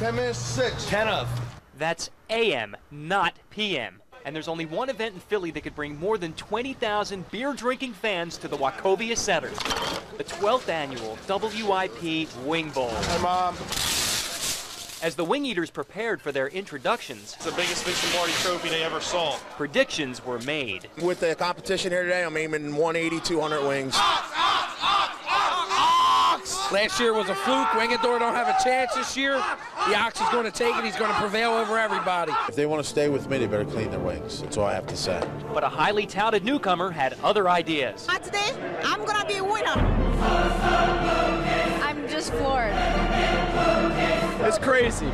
10 minutes to 6. 10 of. That's AM, not PM. And there's only one event in Philly that could bring more than 20,000 beer drinking fans to the Wachovia Center the 12th annual WIP Wing Bowl. Hey, Mom. As the Wing Eaters prepared for their introductions, It's the biggest Vince Lombardi trophy they ever saw. predictions were made. With the competition here today, I'm aiming 180, 200 wings. Last year was a fluke. Wingador don't have a chance this year. The Ox is going to take it. He's going to prevail over everybody. If they want to stay with me, they better clean their wings. That's all I have to say. But a highly touted newcomer had other ideas. Today, I'm gonna be a winner. I'm just floored. It's crazy.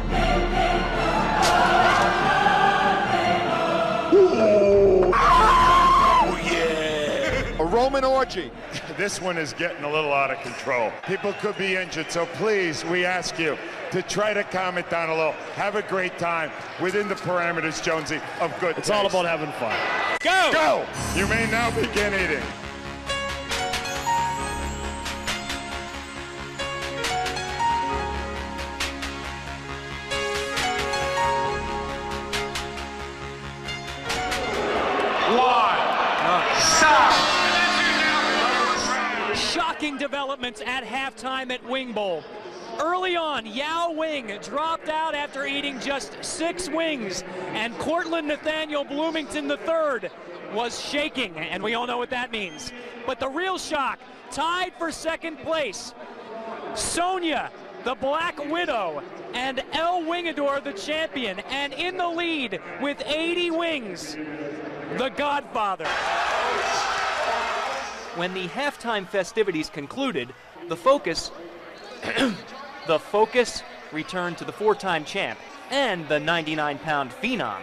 Roman orgy. This one is getting a little out of control. People could be injured, so please, we ask you to try to calm it down a little. Have a great time within the parameters, Jonesy, of good It's all about having fun. Go! Go! You may now begin eating. Shocking developments at halftime at Wing Bowl. Early on, Yao Wing dropped out after eating just six wings, and Cortland Nathaniel Bloomington III was shaking, and we all know what that means. But the real shock, tied for second place, Sonya, the Black Widow, and El Wingador, the champion, and in the lead with 80 wings, the Godfather. When the halftime festivities concluded, the focus the focus returned to the four-time champ and the 99-pound phenom.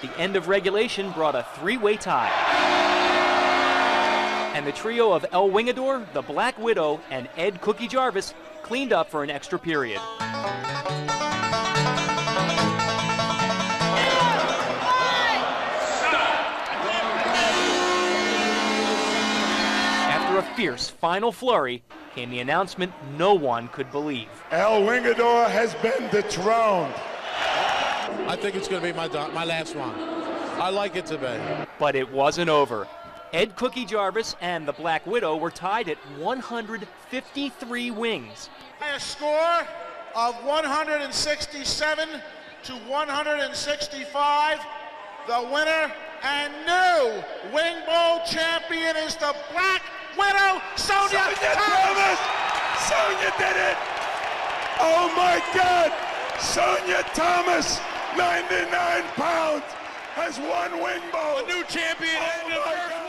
The end of regulation brought a three-way tie. And the trio of El Wingador, the Black Widow, and Ed Cookie Jarvis cleaned up for an extra period. Fierce final flurry came the announcement no one could believe. El Wingador has been dethroned. I think it's going to be my, my last one. I like it to be. But it wasn't over. Ed Cookie Jarvis and the Black Widow were tied at 153 wings. By A score of 167 to 165. The winner and new Wing Bowl champion is the Black Widow, Sonya, Sonya Thomas. Thomas! Sonya did it! Oh my God! Sonya Thomas, 99 pounds, has won wing bowl. New champion Oh and the my first God.